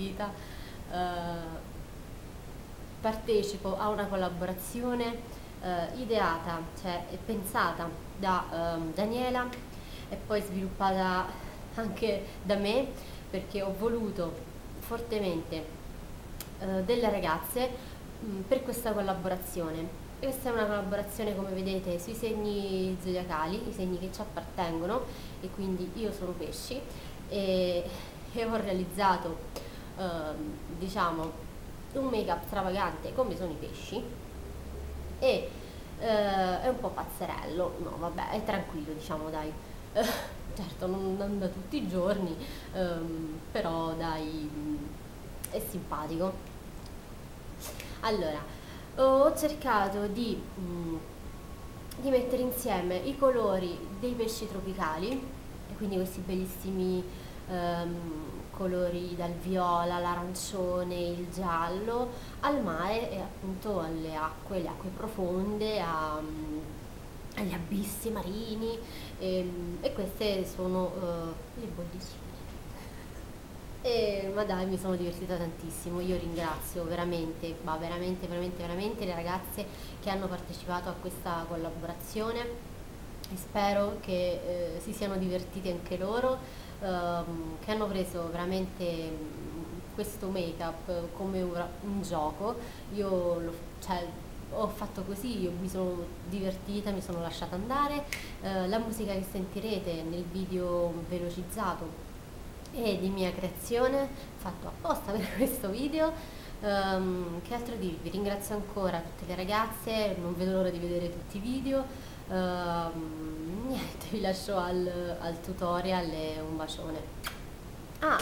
divertita. Eh, partecipo a una collaborazione eh, ideata, cioè pensata da ehm, Daniela e poi sviluppata anche da me perché ho voluto fortemente eh, delle ragazze mh, per questa collaborazione. Questa è una collaborazione come vedete sui segni zodiacali, i segni che ci appartengono e quindi io sono pesci e, e ho realizzato eh, diciamo un make up stravagante come sono i pesci e eh, è un po' pazzerello, no vabbè è tranquillo diciamo dai, eh, certo non, non, da tutti i giorni, ehm, però dai è simpatico. Allora, ho cercato di, mm, di mettere insieme i colori dei pesci tropicali, quindi questi bellissimi ehm, colori dal viola, l'arancione, il giallo, al mare e appunto alle acque, le acque profonde, a, agli abissi marini e, ehm, e queste sono uh, le bollicine. E, ma dai, mi sono divertita tantissimo. Io ringrazio veramente, ma veramente, veramente, veramente le ragazze che hanno partecipato a questa collaborazione e spero che eh, si siano divertite anche loro ehm, che hanno preso veramente questo make up come un, un gioco. Io lo, cioè, ho fatto così, io mi sono divertita, mi sono lasciata andare. Eh, la musica che sentirete nel video velocizzato è di mia creazione, fatto apposta per questo video. Um, che altro dirvi? Ringrazio ancora tutte le ragazze, non vedo l'ora di vedere tutti i video. Um, niente, vi lascio al, al tutorial e un bacione. Ah,